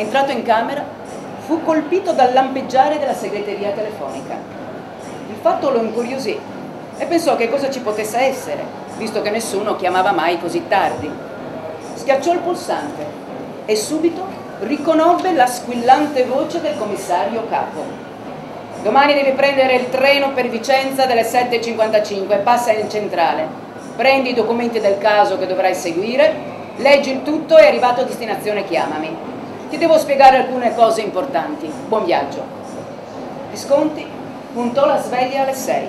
Entrato in camera, fu colpito dal lampeggiare della segreteria telefonica. Il fatto lo incuriosì e pensò che cosa ci potesse essere, visto che nessuno chiamava mai così tardi. Schiacciò il pulsante e subito riconobbe la squillante voce del commissario capo. Domani devi prendere il treno per Vicenza delle 7.55, passa in centrale. Prendi i documenti del caso che dovrai seguire, leggi il tutto e arrivato a destinazione chiamami. Ti devo spiegare alcune cose importanti. Buon viaggio. Visconti puntò la sveglia alle 6,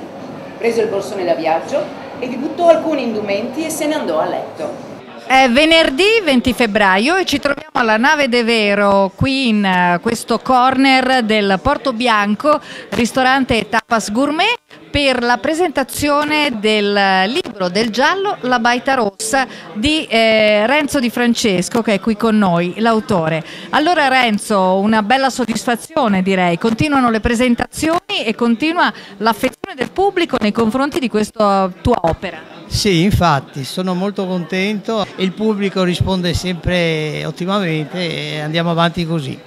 prese il borsone da viaggio e vi buttò alcuni indumenti e se ne andò a letto. È venerdì 20 febbraio e ci troviamo alla nave De Vero, qui in eh, questo corner del Porto Bianco, ristorante Tapas Gourmet, per la presentazione del libro del giallo La Baita Rossa di eh, Renzo Di Francesco, che è qui con noi, l'autore. Allora Renzo, una bella soddisfazione direi, continuano le presentazioni e continua l'affezione del pubblico nei confronti di questa tua opera. Sì, infatti, sono molto contento, il pubblico risponde sempre ottimamente e andiamo avanti così.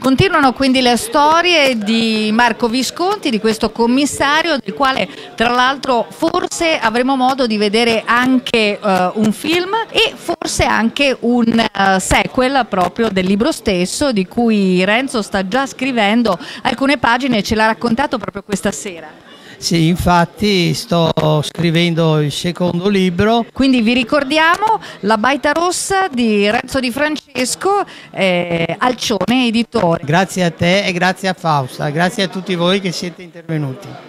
Continuano quindi le storie di Marco Visconti, di questo commissario, del quale tra l'altro forse avremo modo di vedere anche uh, un film e forse anche un uh, sequel proprio del libro stesso, di cui Renzo sta già scrivendo alcune pagine e ce l'ha raccontato proprio questa sera. Sì, infatti sto scrivendo il secondo libro. Quindi vi ricordiamo La Baita Rossa di Renzo Di Francesco, eh, Alcione Editore. Grazie a te e grazie a Fausta, grazie a tutti voi che siete intervenuti.